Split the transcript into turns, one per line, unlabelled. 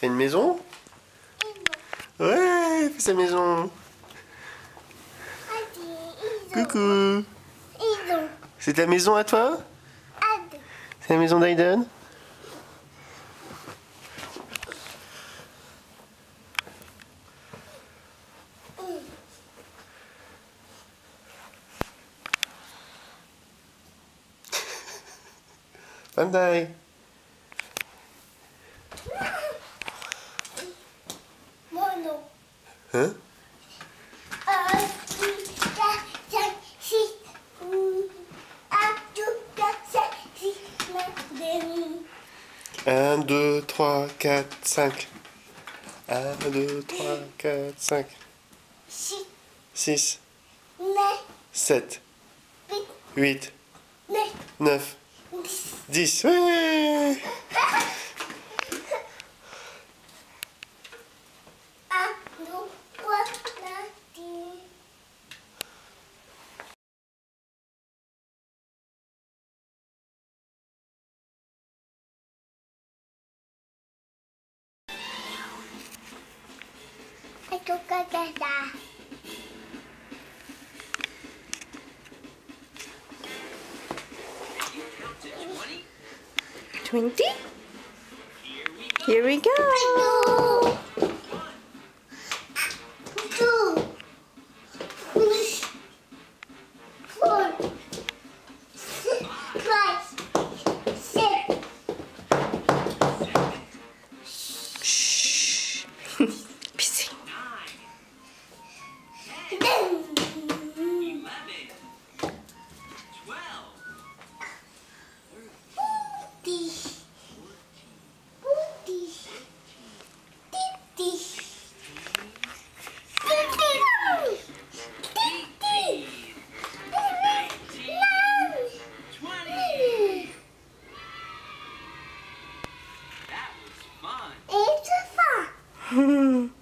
Fais une maison? Ouais, fais sa maison. Coucou. C'est ta maison à toi? C'est la maison d'Aiden? Bandai
Mono.
Hein?
Un, deux, trois, cinq, six. Un, deux, trois, cinq, six, neuf, dix.
1, 2, 3, 4, 5. 1, 2, 3, 4, 5.
Six,
6,
neuf,
7,
huit,
8,
neuf,
9,
dix.
10. Ouais
とかけた。
Twenty? Here we go.
Hmm.